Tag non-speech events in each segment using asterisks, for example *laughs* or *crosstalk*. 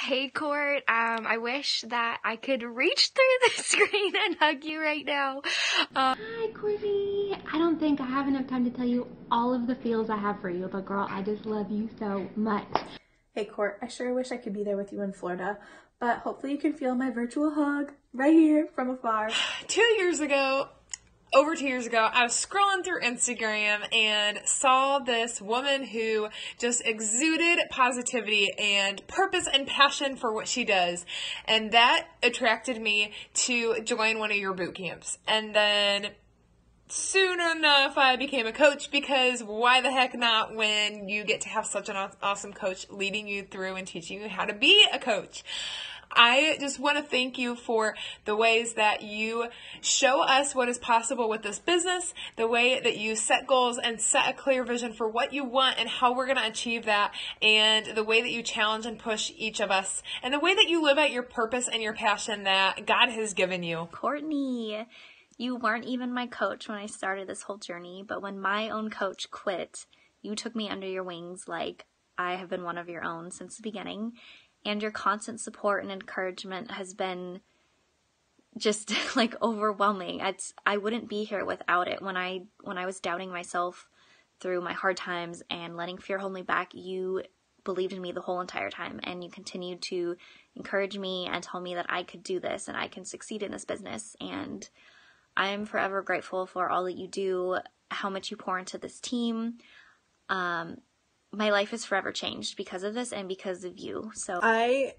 Hey, Court. Um, I wish that I could reach through the *laughs* screen and hug you right now. Um, Hi, Courtney. I don't think I have enough time to tell you all of the feels I have for you, but girl, I just love you so much. Hey, Court. I sure wish I could be there with you in Florida, but hopefully you can feel my virtual hug right here from afar. *sighs* Two years ago, over two years ago, I was scrolling through Instagram and saw this woman who just exuded positivity and purpose and passion for what she does. And that attracted me to join one of your boot camps. And then soon enough I became a coach because why the heck not when you get to have such an awesome coach leading you through and teaching you how to be a coach. I just want to thank you for the ways that you show us what is possible with this business, the way that you set goals and set a clear vision for what you want and how we're going to achieve that, and the way that you challenge and push each of us, and the way that you live out your purpose and your passion that God has given you. Courtney, you weren't even my coach when I started this whole journey, but when my own coach quit, you took me under your wings like I have been one of your own since the beginning and your constant support and encouragement has been just *laughs* like overwhelming. It's I wouldn't be here without it. When I when I was doubting myself through my hard times and letting fear hold me back, you believed in me the whole entire time and you continued to encourage me and tell me that I could do this and I can succeed in this business and I am forever grateful for all that you do, how much you pour into this team. Um, my life is forever changed because of this and because of you. So I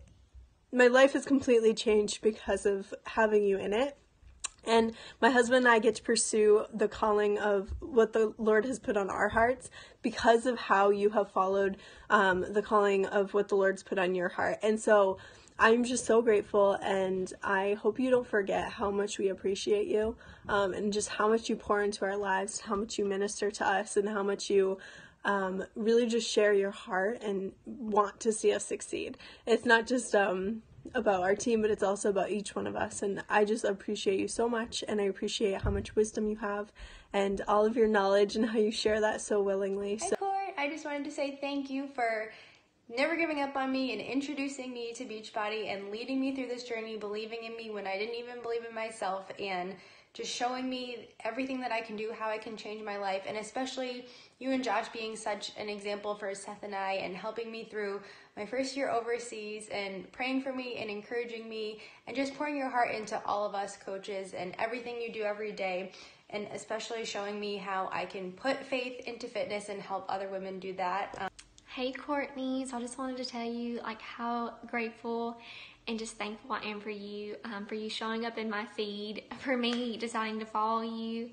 my life has completely changed because of having you in it. And my husband and I get to pursue the calling of what the Lord has put on our hearts because of how you have followed um, the calling of what the Lord's put on your heart. And so I'm just so grateful, and I hope you don't forget how much we appreciate you um, and just how much you pour into our lives, how much you minister to us, and how much you um, really just share your heart and want to see us succeed. It's not just um, about our team, but it's also about each one of us. And I just appreciate you so much, and I appreciate how much wisdom you have and all of your knowledge and how you share that so willingly. So- Hi, Court. I just wanted to say thank you for never giving up on me and introducing me to Beachbody and leading me through this journey, believing in me when I didn't even believe in myself, and just showing me everything that I can do, how I can change my life, and especially you and Josh being such an example for Seth and I and helping me through my first year overseas and praying for me and encouraging me and just pouring your heart into all of us coaches and everything you do every day and especially showing me how I can put faith into fitness and help other women do that. Um, hey Courtney, so I just wanted to tell you like how grateful and just thankful I am for you, um, for you showing up in my feed, for me deciding to follow you,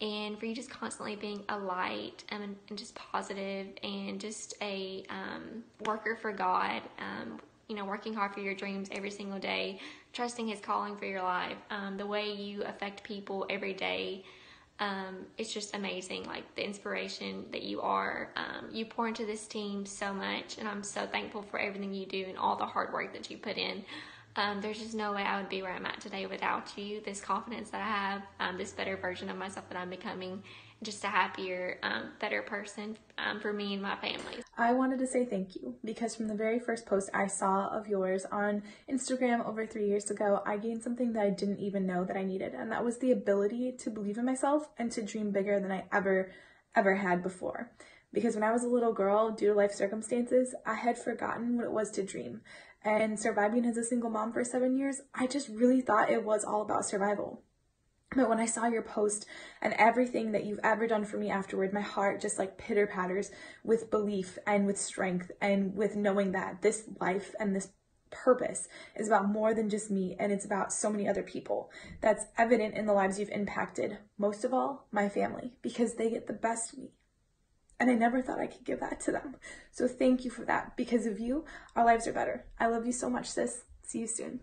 and for you just constantly being a light and, and just positive and just a um, worker for God. Um, you know, working hard for your dreams every single day, trusting His calling for your life. Um, the way you affect people every day. Um, it's just amazing, like the inspiration that you are. Um, you pour into this team so much, and I'm so thankful for everything you do and all the hard work that you put in. Um, there's just no way I would be where I'm at today without you. This confidence that I have, um, this better version of myself that I'm becoming, just a happier, um, better person um, for me and my family. I wanted to say thank you because from the very first post I saw of yours on Instagram over three years ago, I gained something that I didn't even know that I needed, and that was the ability to believe in myself and to dream bigger than I ever, ever had before. Because when I was a little girl, due to life circumstances, I had forgotten what it was to dream and surviving as a single mom for seven years, I just really thought it was all about survival. But when I saw your post and everything that you've ever done for me afterward, my heart just like pitter patters with belief and with strength and with knowing that this life and this purpose is about more than just me and it's about so many other people. That's evident in the lives you've impacted. Most of all, my family, because they get the best of me. And I never thought I could give that to them. So thank you for that. Because of you, our lives are better. I love you so much, sis. See you soon.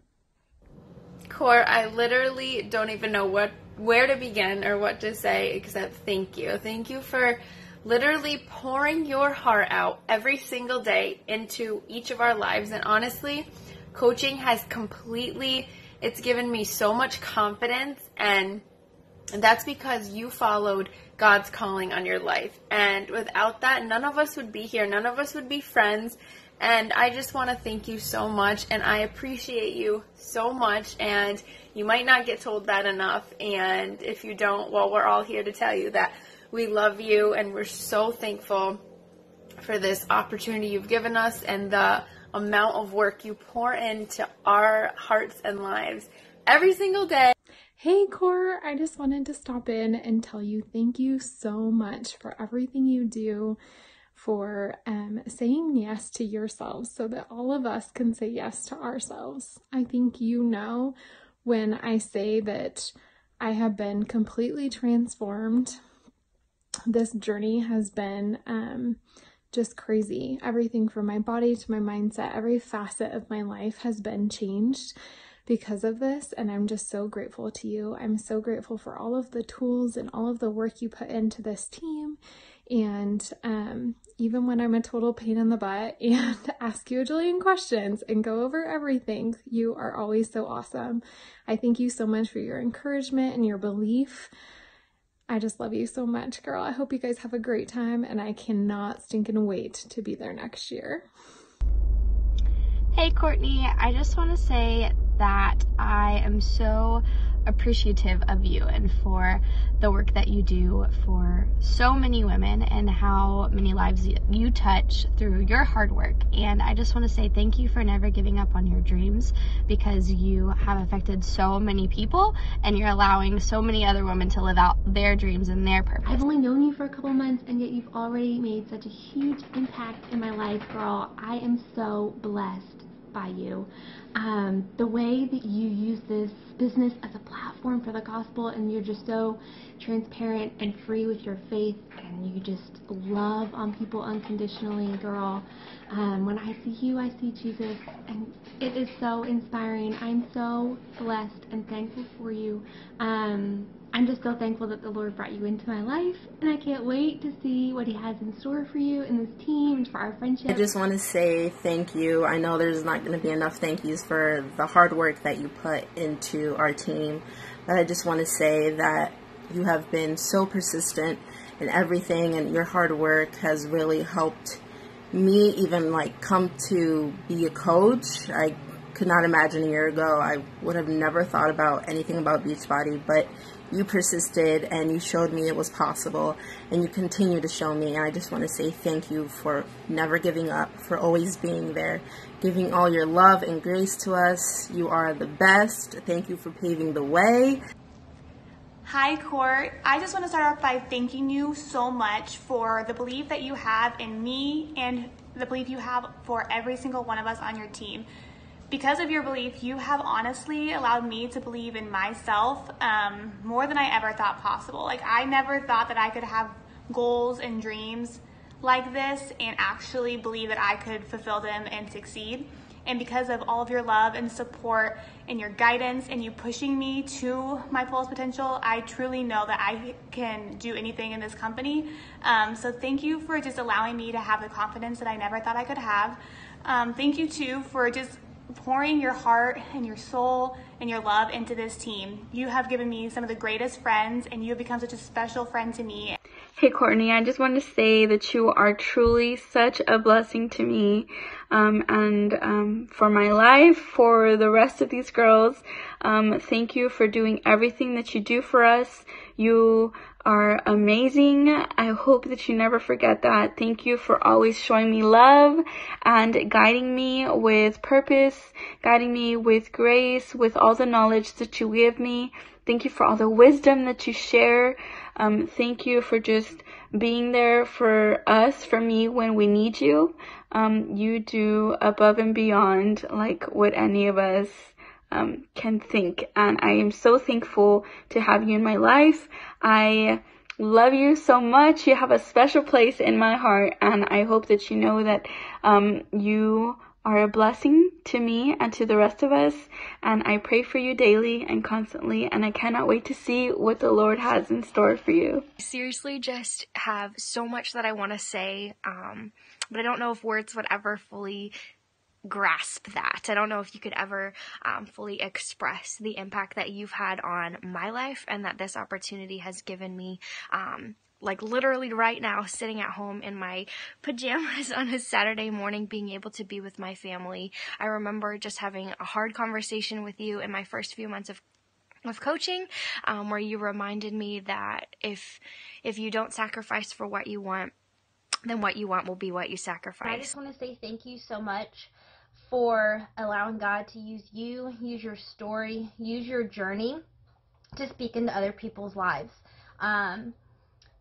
Court, I literally don't even know what where to begin or what to say except thank you. Thank you for literally pouring your heart out every single day into each of our lives and honestly, coaching has completely it's given me so much confidence and that's because you followed God's calling on your life. And without that, none of us would be here. None of us would be friends. And I just want to thank you so much, and I appreciate you so much. And you might not get told that enough. And if you don't, well, we're all here to tell you that we love you, and we're so thankful for this opportunity you've given us and the amount of work you pour into our hearts and lives every single day. Hey, Court, I just wanted to stop in and tell you thank you so much for everything you do for um, saying yes to yourselves so that all of us can say yes to ourselves. I think you know when I say that I have been completely transformed. This journey has been um, just crazy. Everything from my body to my mindset, every facet of my life has been changed because of this. And I'm just so grateful to you. I'm so grateful for all of the tools and all of the work you put into this team. And um, even when I'm a total pain in the butt *laughs* and ask you a jillion questions and go over everything, you are always so awesome. I thank you so much for your encouragement and your belief. I just love you so much, girl. I hope you guys have a great time, and I cannot stinking wait to be there next year. Hey, Courtney, I just want to say that I am so appreciative of you and for the work that you do for so many women and how many lives you touch through your hard work. And I just want to say thank you for never giving up on your dreams because you have affected so many people and you're allowing so many other women to live out their dreams and their purpose. I've only known you for a couple months and yet you've already made such a huge impact in my life, girl. I am so blessed by you. Um, the way that you use this business as a platform for the gospel and you're just so transparent and free with your faith and you just love on people unconditionally, girl. Um, when I see you, I see Jesus, and it is so inspiring. I'm so blessed and thankful for you. Um, I'm just so thankful that the Lord brought you into my life, and I can't wait to see what He has in store for you and this team and for our friendship. I just want to say thank you. I know there's not going to be enough thank yous for the hard work that you put into our team, but I just want to say that you have been so persistent in everything, and your hard work has really helped me even like come to be a coach. I could not imagine a year ago. I would have never thought about anything about Beachbody, but you persisted and you showed me it was possible and you continue to show me and I just want to say thank you for never giving up, for always being there, giving all your love and grace to us. You are the best. Thank you for paving the way. Hi, Court. I just want to start off by thanking you so much for the belief that you have in me and the belief you have for every single one of us on your team because of your belief, you have honestly allowed me to believe in myself um, more than I ever thought possible. Like, I never thought that I could have goals and dreams like this and actually believe that I could fulfill them and succeed. And because of all of your love and support and your guidance and you pushing me to my fullest potential, I truly know that I can do anything in this company. Um, so thank you for just allowing me to have the confidence that I never thought I could have. Um, thank you too for just pouring your heart and your soul and your love into this team. You have given me some of the greatest friends, and you have become such a special friend to me. Hey, Courtney, I just want to say that you are truly such a blessing to me um, and um, for my life, for the rest of these girls. Um, thank you for doing everything that you do for us. You are amazing. I hope that you never forget that. Thank you for always showing me love and guiding me with purpose, guiding me with grace, with all the knowledge that you give me. Thank you for all the wisdom that you share. Um, thank you for just being there for us, for me when we need you. Um, you do above and beyond like what any of us um, can think. And I am so thankful to have you in my life. I love you so much. You have a special place in my heart, and I hope that you know that um, you are a blessing to me and to the rest of us. And I pray for you daily and constantly, and I cannot wait to see what the Lord has in store for you. Seriously just have so much that I want to say, um, but I don't know if words would ever fully grasp that. I don't know if you could ever um, fully express the impact that you've had on my life and that this opportunity has given me um, like literally right now sitting at home in my pajamas *laughs* on a Saturday morning being able to be with my family. I remember just having a hard conversation with you in my first few months of of coaching um, where you reminded me that if if you don't sacrifice for what you want then what you want will be what you sacrifice. I just want to say thank you so much for allowing God to use you, use your story, use your journey to speak into other people's lives. Um,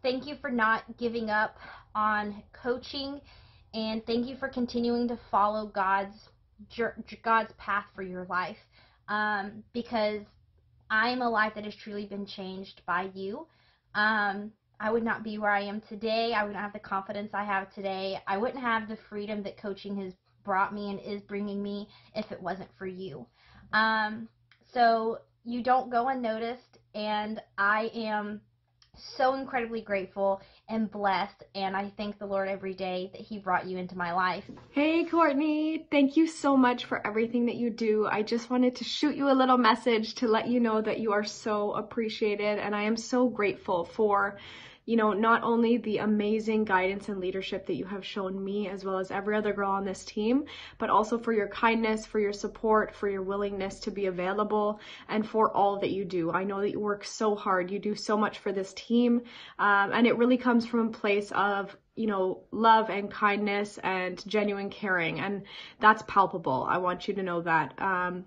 thank you for not giving up on coaching, and thank you for continuing to follow God's God's path for your life. Um, because I am a life that has truly been changed by you. Um, I would not be where I am today. I wouldn't have the confidence I have today. I wouldn't have the freedom that coaching has brought me and is bringing me if it wasn't for you. Um, so you don't go unnoticed, and I am so incredibly grateful and blessed, and I thank the Lord every day that He brought you into my life. Hey, Courtney, thank you so much for everything that you do. I just wanted to shoot you a little message to let you know that you are so appreciated, and I am so grateful for you know, not only the amazing guidance and leadership that you have shown me as well as every other girl on this team, but also for your kindness, for your support, for your willingness to be available, and for all that you do. I know that you work so hard. You do so much for this team, um, and it really comes from a place of you know, love and kindness and genuine caring. And that's palpable. I want you to know that. Um,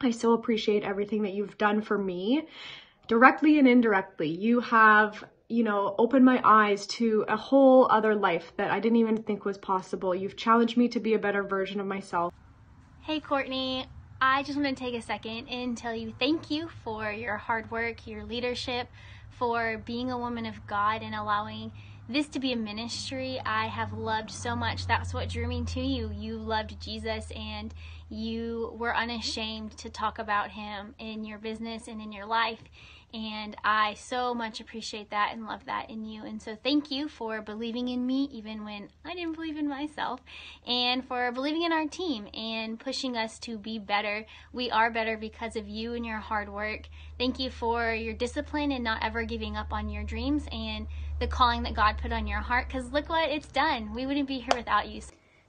I so appreciate everything that you've done for me directly and indirectly. You have you know, opened my eyes to a whole other life that I didn't even think was possible. You've challenged me to be a better version of myself. Hey, Courtney. I just want to take a second and tell you thank you for your hard work, your leadership, for being a woman of God and allowing this to be a ministry I have loved so much. That's what drew me to you. You loved Jesus and you were unashamed to talk about him in your business and in your life. And I so much appreciate that and love that in you. And so thank you for believing in me even when I didn't believe in myself and for believing in our team and pushing us to be better. We are better because of you and your hard work. Thank you for your discipline and not ever giving up on your dreams and the calling that God put on your heart because look what it's done. We wouldn't be here without you.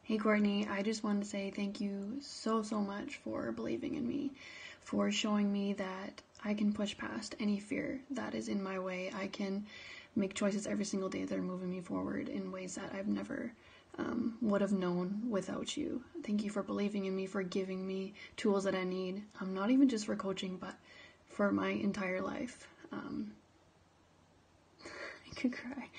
Hey Courtney, I just wanted to say thank you so, so much for believing in me, for showing me that I can push past any fear that is in my way. I can make choices every single day that are moving me forward in ways that I've never um, would have known without you. Thank you for believing in me, for giving me tools that I need. I'm um, not even just for coaching, but for my entire life. Um, *laughs* I could cry.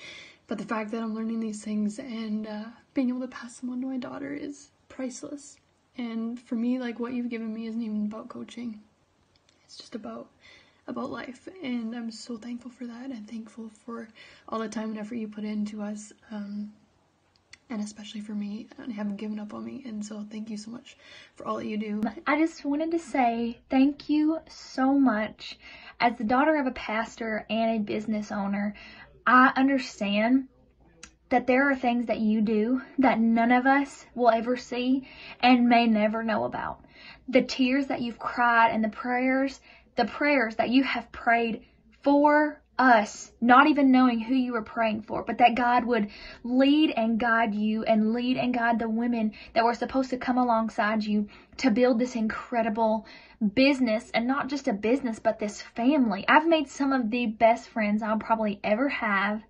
But the fact that I'm learning these things and uh, being able to pass them on to my daughter is priceless. And for me, like what you've given me isn't even about coaching. It's just about about life, and I'm so thankful for that, and thankful for all the time and effort you put into us, um, and especially for me, and haven't given up on me. And so, thank you so much for all that you do. I just wanted to say thank you so much. As the daughter of a pastor and a business owner, I understand that there are things that you do that none of us will ever see and may never know about. The tears that you've cried and the prayers the prayers that you have prayed for us, not even knowing who you were praying for, but that God would lead and guide you and lead and guide the women that were supposed to come alongside you to build this incredible business and not just a business, but this family. I've made some of the best friends I'll probably ever have.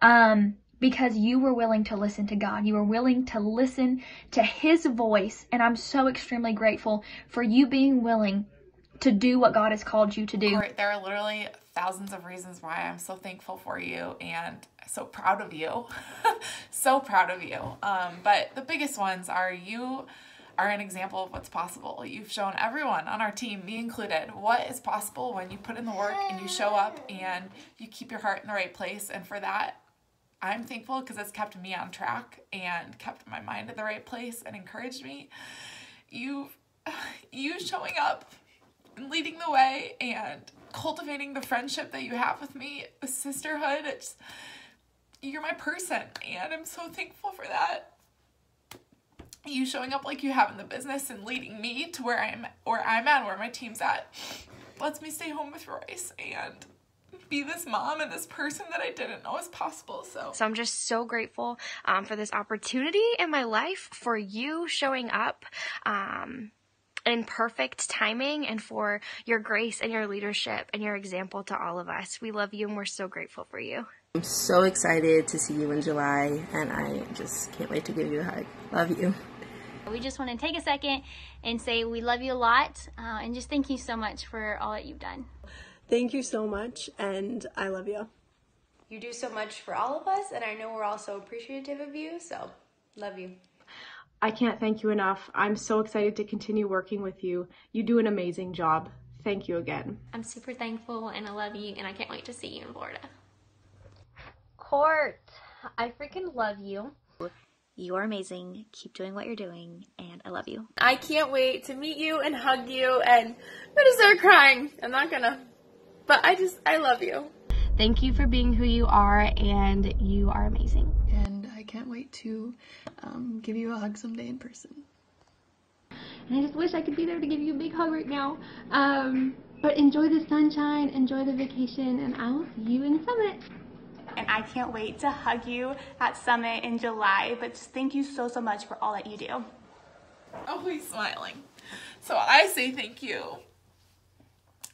Um, because you were willing to listen to God. You were willing to listen to His voice. And I'm so extremely grateful for you being willing to do what God has called you to do. There are literally thousands of reasons why I'm so thankful for you and so proud of you. *laughs* so proud of you. Um, but the biggest ones are you are an example of what's possible. You've shown everyone on our team, me included, what is possible when you put in the work and you show up and you keep your heart in the right place. And for that, I'm thankful because it's kept me on track and kept my mind in the right place and encouraged me. You, *sighs* you showing up and leading the way and cultivating the friendship that you have with me, the sisterhood. It's you're my person and I'm so thankful for that. You showing up like you have in the business and leading me to where I'm where I'm at, where my team's at, lets me stay home with Royce and be this mom and this person that I didn't know was possible. So, so I'm just so grateful um, for this opportunity in my life, for you showing up. Um, in perfect timing and for your grace and your leadership and your example to all of us. We love you and we're so grateful for you. I'm so excited to see you in July and I just can't wait to give you a hug. Love you. We just want to take a second and say we love you a lot uh, and just thank you so much for all that you've done. Thank you so much and I love you. You do so much for all of us and I know we're all so appreciative of you, so love you. I can't thank you enough. I'm so excited to continue working with you. You do an amazing job. Thank you again. I'm super thankful and I love you and I can't wait to see you in Florida. Court, I freaking love you. You are amazing. Keep doing what you're doing, and I love you. I can't wait to meet you and hug you, and I'm gonna start crying. I'm not gonna, but I just, I love you. Thank you for being who you are, and you are amazing. And I can't wait to um, give you a hug someday in person. And I just wish I could be there to give you a big hug right now. Um, but enjoy the sunshine, enjoy the vacation, and I will see you in Summit and I can't wait to hug you at Summit in July. But just thank you so, so much for all that you do. Oh, he's smiling. So I say thank you.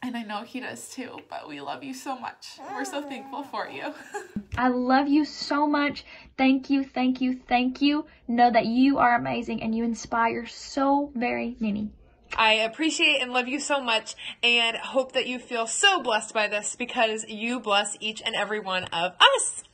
And I know he does too, but we love you so much. We're so thankful for you. *laughs* I love you so much. Thank you, thank you, thank you. Know that you are amazing and you inspire so very many. I appreciate and love you so much and hope that you feel so blessed by this because you bless each and every one of us.